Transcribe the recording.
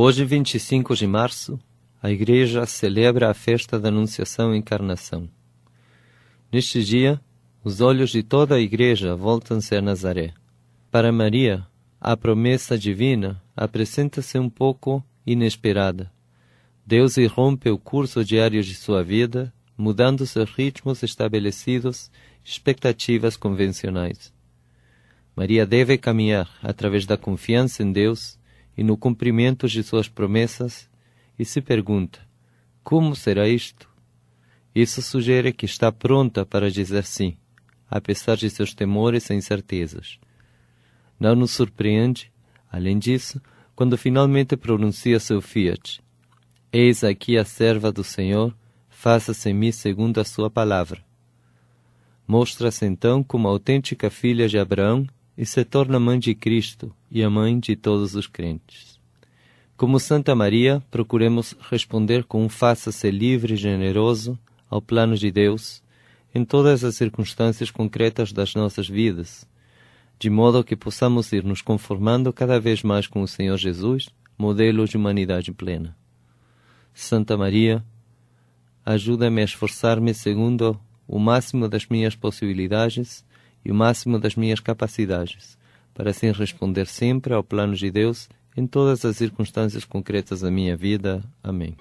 Hoje, 25 de março, a Igreja celebra a festa da Anunciação e Encarnação. Neste dia, os olhos de toda a Igreja voltam-se a Nazaré. Para Maria, a promessa divina apresenta-se um pouco inesperada. Deus irrompe o curso diário de sua vida, mudando seus ritmos estabelecidos, expectativas convencionais. Maria deve caminhar através da confiança em Deus e no cumprimento de suas promessas e se pergunta: como será isto? Isso sugere que está pronta para dizer sim, apesar de seus temores e incertezas. Não nos surpreende, além disso, quando finalmente pronuncia seu fiat: Eis aqui a serva do Senhor, faça-se em mim segundo a sua palavra. Mostra-se então como autêntica filha de Abraão e se torna mãe de Cristo e a mãe de todos os crentes. Como Santa Maria, procuremos responder com um faça-se livre e generoso ao plano de Deus em todas as circunstâncias concretas das nossas vidas, de modo que possamos ir nos conformando cada vez mais com o Senhor Jesus, modelo de humanidade plena. Santa Maria, ajuda-me a esforçar-me segundo o máximo das minhas possibilidades e o máximo das minhas capacidades, para assim responder sempre ao plano de Deus em todas as circunstâncias concretas da minha vida. Amém.